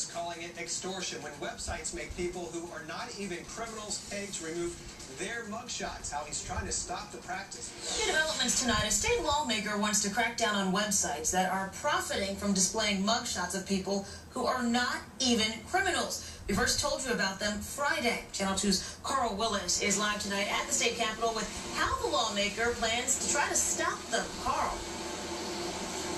is calling it extortion when websites make people who are not even criminals pay to remove their mugshots. How he's trying to stop the practice. New developments tonight. A state lawmaker wants to crack down on websites that are profiting from displaying mugshots of people who are not even criminals. We first told you about them Friday. Channel 2's Carl Willis is live tonight at the state capitol with how the lawmaker plans to try to stop them. Carl.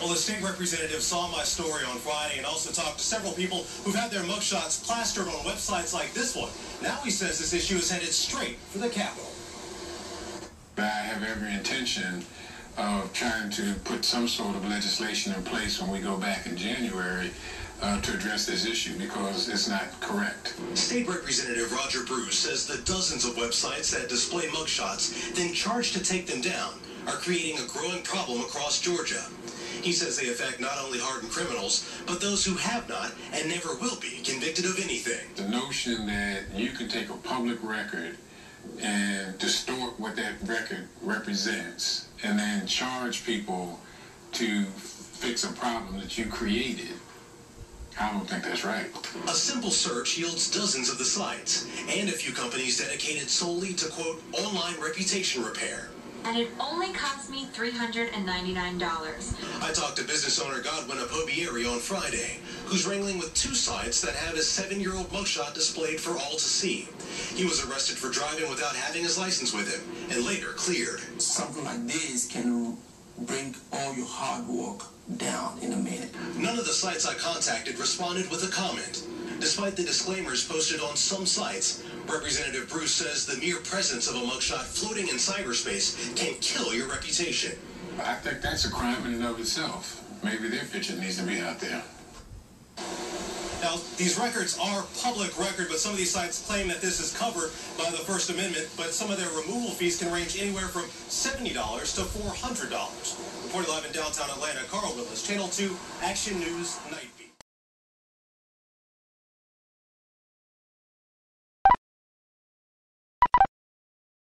Well, the state representative saw my story on Friday and also talked to several people who've had their mugshots plastered on websites like this one. Now he says this issue is headed straight for the Capitol. I have every intention of trying to put some sort of legislation in place when we go back in January uh, to address this issue because it's not correct. State Representative Roger Bruce says the dozens of websites that display mugshots, then charge to take them down, are creating a growing problem across Georgia. He says they affect not only hardened criminals, but those who have not and never will be convicted of anything. The notion that you can take a public record and distort what that record represents and then charge people to fix a problem that you created I don't think that's right. A simple search yields dozens of the sites and a few companies dedicated solely to, quote, online reputation repair and it only cost me $399. I talked to business owner Godwin Akpobiyeri on Friday, who's wrangling with two sites that have his seven-year-old mugshot displayed for all to see. He was arrested for driving without having his license with him and later cleared. Something like this can bring all your hard work down in a minute. None of the sites I contacted responded with a comment. Despite the disclaimers posted on some sites, Representative Bruce says the mere presence of a mugshot floating in cyberspace can kill your reputation. I think that's a crime in and of itself. Maybe their picture needs to be out there. Now, these records are public record, but some of these sites claim that this is covered by the First Amendment, but some of their removal fees can range anywhere from $70 to $400. Reporting live in downtown Atlanta, Carl Willis, Channel 2, Action News, Night